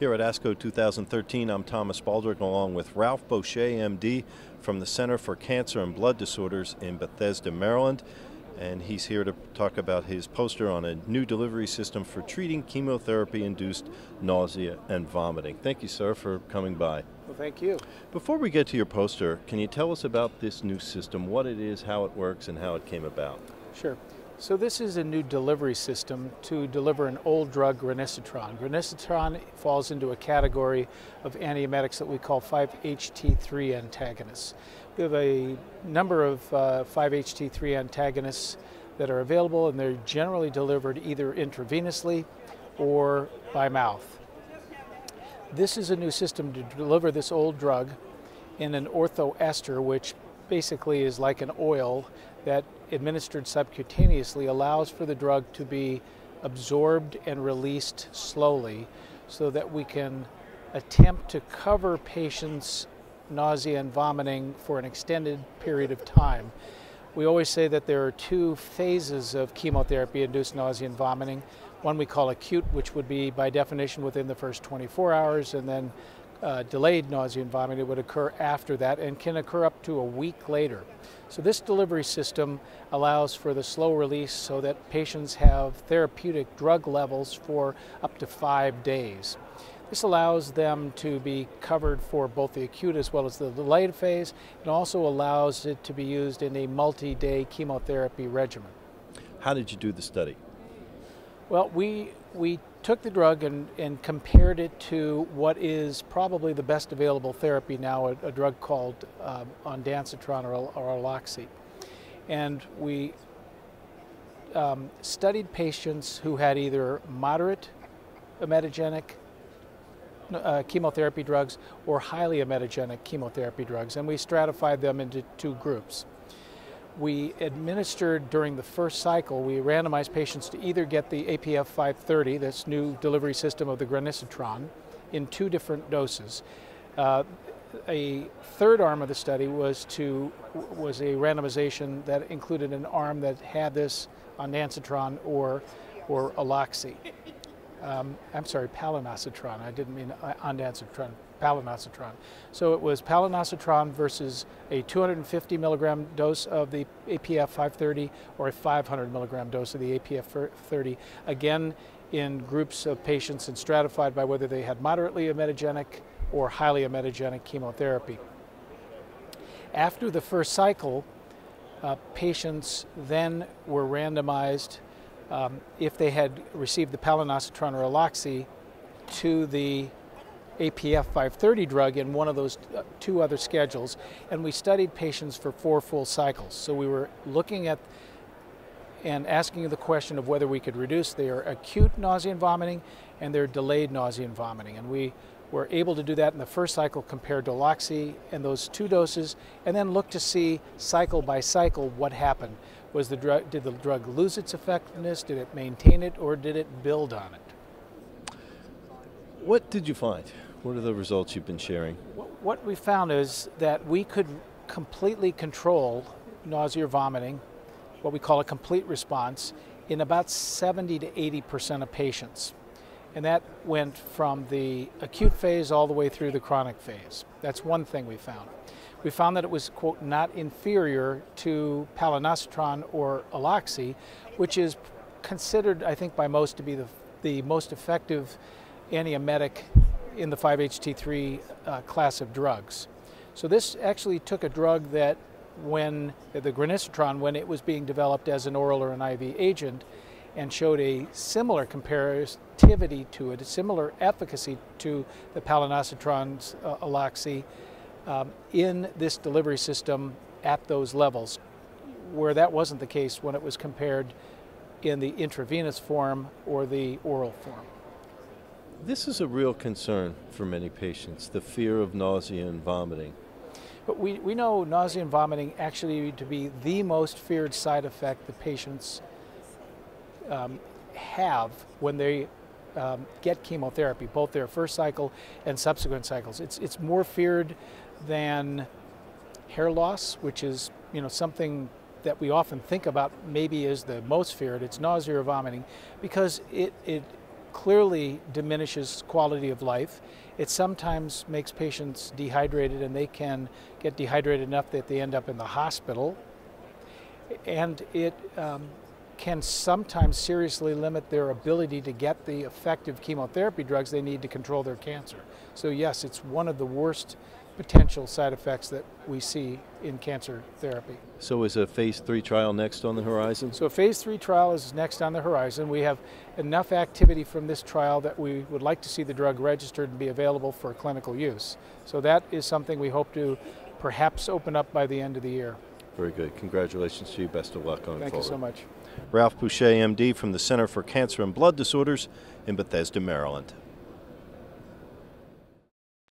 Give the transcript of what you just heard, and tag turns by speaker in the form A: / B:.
A: Here at ASCO 2013, I'm Thomas Baldrick along with Ralph Boccia, MD, from the Center for Cancer and Blood Disorders in Bethesda, Maryland. And he's here to talk about his poster on a new delivery system for treating chemotherapy induced nausea and vomiting. Thank you, sir, for coming by.
B: Well, thank you.
A: Before we get to your poster, can you tell us about this new system, what it is, how it works, and how it came about?
B: Sure. So this is a new delivery system to deliver an old drug, granisetron. Granisetron falls into a category of antiemetics that we call 5-HT3 antagonists. We have a number of uh, 5-HT3 antagonists that are available and they're generally delivered either intravenously or by mouth. This is a new system to deliver this old drug in an orthoester, which basically is like an oil that administered subcutaneously allows for the drug to be absorbed and released slowly so that we can attempt to cover patients' nausea and vomiting for an extended period of time. We always say that there are two phases of chemotherapy induced nausea and vomiting. One we call acute, which would be by definition within the first 24 hours, and then uh, delayed nausea and vomiting would occur after that and can occur up to a week later. So this delivery system allows for the slow release so that patients have therapeutic drug levels for up to five days. This allows them to be covered for both the acute as well as the delayed phase and also allows it to be used in a multi-day chemotherapy regimen.
A: How did you do the study?
B: Well, we, we took the drug and, and compared it to what is probably the best available therapy now, a, a drug called uh, ondansetron or, or aloxi. And we um, studied patients who had either moderate emetogenic uh, chemotherapy drugs or highly emetogenic chemotherapy drugs, and we stratified them into two groups we administered during the first cycle, we randomized patients to either get the APF 530, this new delivery system of the granisetron, in two different doses. Uh, a third arm of the study was to was a randomization that included an arm that had this ondansetron or or aloxi. Um, I'm sorry, palonosetron. I didn't mean ondansetron palonosetron. So it was palonosetron versus a 250 milligram dose of the APF 530 or a 500 milligram dose of the APF 30. Again, in groups of patients and stratified by whether they had moderately emetogenic or highly emetogenic chemotherapy. After the first cycle, uh, patients then were randomized um, if they had received the palonosetron or aloxi to the APF 530 drug in one of those uh, two other schedules, and we studied patients for four full cycles. So we were looking at and asking the question of whether we could reduce their acute nausea and vomiting and their delayed nausea and vomiting. And we were able to do that in the first cycle compared to Loxy and those two doses, and then look to see cycle by cycle what happened. Was the drug, did the drug lose its effectiveness? Did it maintain it, or did it build on it?
A: What did you find? What are the results you've been sharing?
B: What we found is that we could completely control nausea or vomiting, what we call a complete response, in about 70 to 80 percent of patients. And that went from the acute phase all the way through the chronic phase. That's one thing we found. We found that it was, quote, not inferior to palonosetron or aloxi, which is considered, I think, by most to be the, the most effective antiemetic in the 5-HT3 uh, class of drugs. So this actually took a drug that when the granisetron, when it was being developed as an oral or an IV agent, and showed a similar comparativity to it, a similar efficacy to the palonosetron's uh, aloxi um, in this delivery system at those levels, where that wasn't the case when it was compared in the intravenous form or the oral form.
A: This is a real concern for many patients, the fear of nausea and vomiting.
B: But we, we know nausea and vomiting actually to be the most feared side effect that patients um, have when they um, get chemotherapy, both their first cycle and subsequent cycles. It's, it's more feared than hair loss, which is you know something that we often think about maybe is the most feared. It's nausea or vomiting because it, it clearly diminishes quality of life. It sometimes makes patients dehydrated, and they can get dehydrated enough that they end up in the hospital. And it um, can sometimes seriously limit their ability to get the effective chemotherapy drugs they need to control their cancer. So, yes, it's one of the worst potential side effects that we see in cancer therapy.
A: So, is a phase three trial next on the horizon?
B: So, a phase three trial is next on the horizon. We have enough activity from this trial that we would like to see the drug registered and be available for clinical use. So, that is something we hope to perhaps open up by the end of the year.
A: Very good. Congratulations to you. Best of luck going
B: Thank
A: forward.
B: you so much.
A: Ralph Boccia, MD, from the Center for Cancer and Blood Disorders in Bethesda, Maryland.